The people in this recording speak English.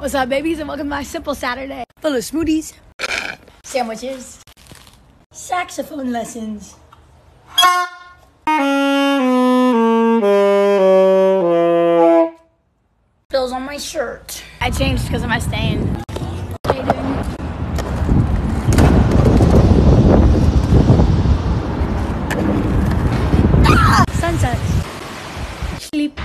What's up, babies, and welcome to my simple Saturday full of smoothies, sandwiches, saxophone lessons. Bills on my shirt. I changed because of my stain. Ah! Sunsets. Sleep.